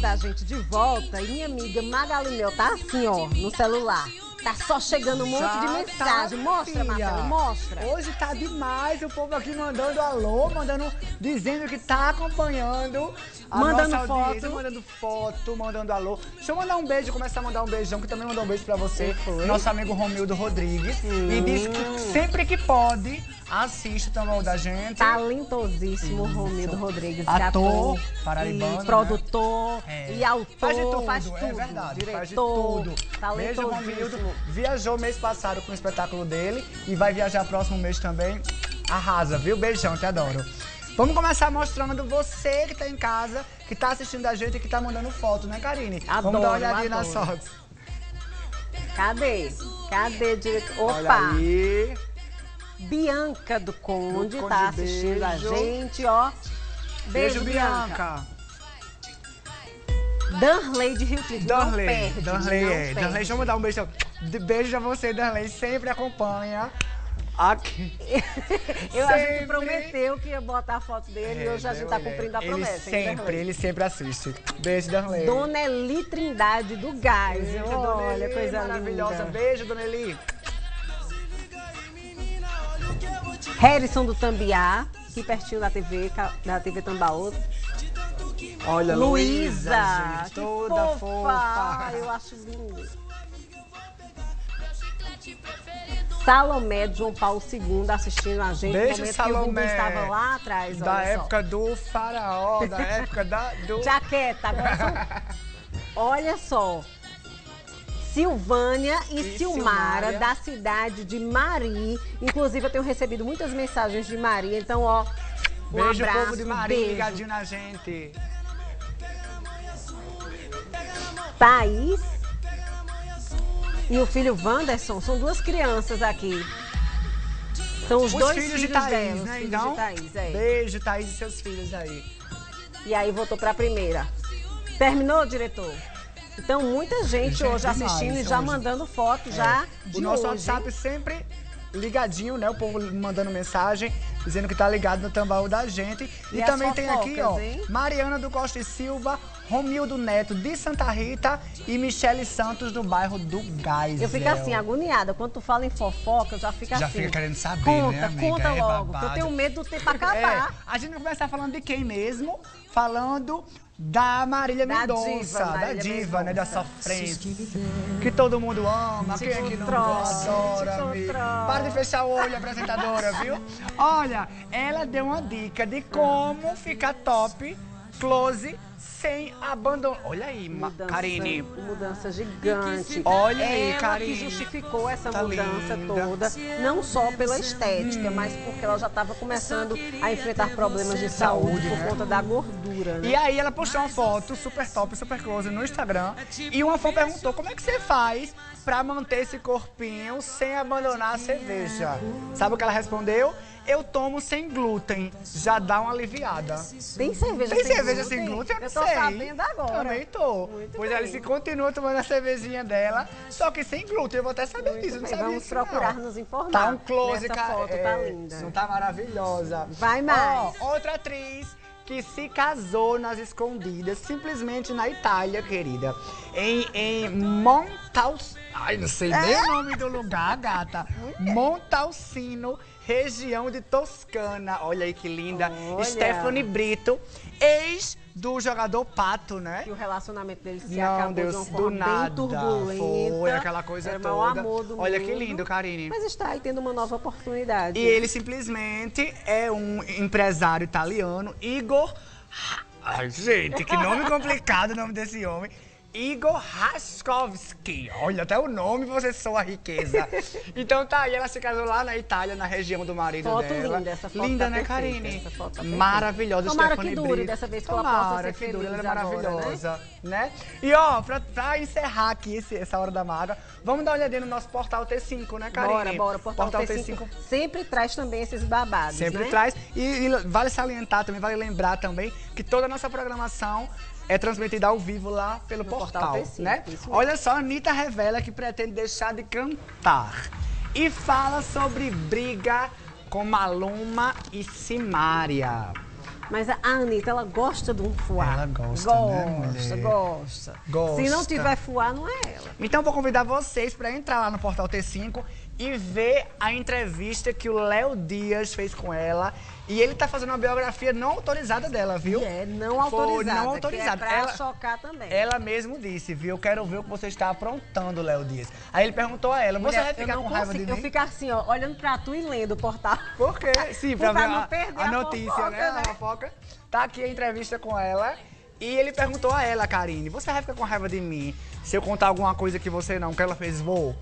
da gente de volta e minha amiga Magali Mel tá assim, ó, no celular. Tá só chegando um monte Já de tá, mensagem. mostra, filha. Marcelo, mostra. Hoje tá demais o povo aqui mandando alô, mandando, dizendo que tá acompanhando. A Mandando nossa foto. Mandando foto, mandando alô. Deixa eu mandar um beijo, começar a mandar um beijão, que também mandou um beijo pra você. Nosso amigo Romildo Rodrigues. E disse que sempre que pode, assiste o tambor da gente. Talentosíssimo Romildo Rodrigues, Ator, paraibano, e né? produtor, É. e autor, Faz de tudo, faz é tudo, verdade. diretor, faz de tudo. Beijo. Romildo. Viajou mês passado com o espetáculo dele e vai viajar próximo mês também. Arrasa, viu? Beijão, te adoro. Vamos começar mostrando você que tá em casa, que tá assistindo a gente e que tá mandando foto, né, Karine? Vamos dar uma Adoro, olhadinha nas adoro. fotos. Cadê? Cadê, diretor? Olha Opa! aí. Bianca do Conde, Do Conde, tá assistindo a beijo. gente, ó. Beijo, Beijo, Bianca. Danley de Rio Tinto. não Darley, perde, Darley, não é. Darley, deixa eu mandar um beijo. De- Beijo a você, Darley. Sempre acompanha. Aqui. Eu, a gente prometeu que ia botar a foto dele e hoje a gente tá Ele- cumprindo a ele promessa. hein, Sempre, Darley? ele sempre assiste. Beijo, Darley. Dona Eli Trindade do Gás. Dona Olha, Eli, coisa maravilhosa. linda. Beijo, Dona Eli. Harrison do Tambiá, aqui pertinho da TV, da TV Tambaú. Olha, Luísa, toda fofa. fofa. Eu acho lindo. Salomé de João Paulo II assistindo a gente. Beijo, momento que Salomé. estava lá atrás, Da só. época do faraó, da época da, do... Jaqueta, agora são... Olha só. Silvânia e, E Silmara, Silmária. da cidade de Mari. Inclusive, eu tenho recebido muitas mensagens de Maria. Então, ó, um Beijo, abraço, povo de Maria, beijo. ligadinho na gente. Thaís e o filho Wanderson são duas crianças aqui. São os, Os dois filhos de filhos Thaís, dela, né? filhos Então, de Thaís, é. beijo, Thaís e seus filhos aí. E aí voltou pra primeira. Terminou, diretor? Então, muita gente, Gente, hoje demais, assistindo e já hoje. mandando foto já de o nosso hoje, WhatsApp hein? sempre ligadinho, né? O povo mandando mensagem, dizendo que tá ligado no tambaú da gente. E, E também tem aqui, ó, hein? Mariana do Costa e Silva, Romildo Neto de Santa Rita e Michele Santos do bairro do Gás. Eu fico assim, agoniada. Quando tu fala em fofoca, eu já fico Já assim. fica querendo saber, conta, né, amiga? Conta É logo, eu tenho medo do tempo É, acabar. a gente vai começar falando de quem mesmo? Falando da Marília Da Mendonça, diva, da diva, né? Da sofrência. Que todo mundo ama, quem é que não adora, amigo? Para de fechar o olho, apresentadora, viu? Olha, ela deu uma dica de como ficar top, close, sem abandonar. Olha aí, Mudança, Karine. mudança gigante. Olha aí, ela Karine. que justificou essa Tá mudança linda. toda, não só pela estética, mas porque ela já estava começando a enfrentar problemas de saúde, Saúde, por né? conta da gordura, né? E aí ela postou uma foto super top, super close no Instagram. E uma fã perguntou como é que você faz pra manter esse corpinho sem abandonar a cerveja. Sabe o que ela respondeu? Eu tomo sem glúten, já dá uma aliviada. Tem cerveja Tem sem cerveja glúten? sem glúten? Eu não Eu tô sei. sabendo agora. Também tô. Muito pois bem. ela se continua tomando a cervejinha dela, só que sem glúten. Eu vou até saber disso, não sabia vamos disso, não. procurar nos informar. Tá um close, Nessa cara. foto tá é, linda. Não tá maravilhosa. Vai mais. Ó, outra atriz que se casou nas escondidas, simplesmente na Itália, querida. Em, em Montaus... Ai, não sei nem o nome do lugar, gata. Montalcino, região de Toscana. Olha aí que linda. Olha. Stephanie Brito, ex do jogador Pato, né? Que o relacionamento deles se Não, acabou Deus, de uma do forma nada. bem turbulenta. Foi aquela coisa Era toda. amor do Olha que mundo. lindo, Karine. Mas está aí tendo uma nova oportunidade. E ele simplesmente é um empresário italiano, Igor. Ai, gente, que nome complicado o nome desse homem. Igor Raskovski. Olha, até o nome você soa a riqueza. Então tá aí, ela se casou lá na Itália, na região do marido Foto dela. linda, essa foto Linda, tá né, Karine? tá. Maravilhosa, Tomara que Stephanie dure Brito. dessa vez, que ela Tomara possa ser que dure, ela é feliz agora, né? maravilhosa, né? E ó, pra, pra encerrar aqui esse- essa hora da maga, vamos dar uma olhadinha no nosso portal T5, né, Karine? Bora, bora. Portal, T5, sempre traz também esses babados, Sempre né? traz. E, e vale salientar também, vale lembrar também que toda a nossa programação é transmitida ao vivo lá pelo No portal, portal T5, né? Olha só, a Anitta revela que pretende deixar de cantar. E fala sobre briga com Maluma e Simária. Mas a Anitta, ela gosta de um fuá. Ela gosta, gosta, né, gosta. Gosta. Se não tiver fuá, não é ela. Então vou convidar vocês para entrar lá no Portal T5 e ver a entrevista que o Léo Dias fez com ela. E ele tá fazendo uma biografia não autorizada dela, viu? E é não Foi autorizada. não autorizada. Que é pra Ela- chocar também. Ela mesmo disse, viu? Eu quero ver o que você está aprontando, Léo Dias. Aí ele perguntou a ela, você Mulher, vai eu ficar com raiva consigo, de Eu mim? fico assim, ó, olhando pra tu e lendo o portal. Por quê? Sim, pra, Pra ver não a, perder a a notícia, fofoca, né? A né? fofoca. Tá aqui a entrevista com ela. E ele perguntou a ela, Karine, você vai ficar com raiva de mim se eu contar alguma coisa que você não, que ela fez vou?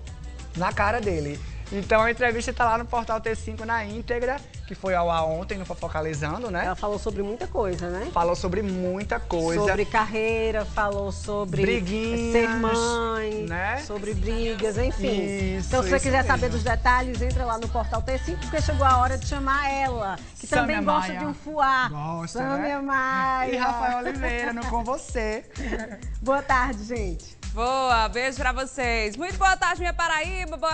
Na cara dele. Então a entrevista tá lá no Portal T5 na íntegra, que foi ao ar ontem no Fofocalizando, né? Ela falou sobre muita coisa, né? Falou sobre muita coisa. Sobre carreira, falou sobre Briguinhas, ser mãe, né? sobre brigas, enfim. Isso, então, se você quiser saber mesmo. dos detalhes, entra lá no portal T5, porque chegou a hora de chamar ela, que Sâmia também gosta Maia. de um fuá. Gosta, Sâmia né? Maia. E Rafael Oliveira, no Com Você. Boa tarde, gente. Boa, beijo pra vocês. Muito boa tarde, minha Paraíba. Boa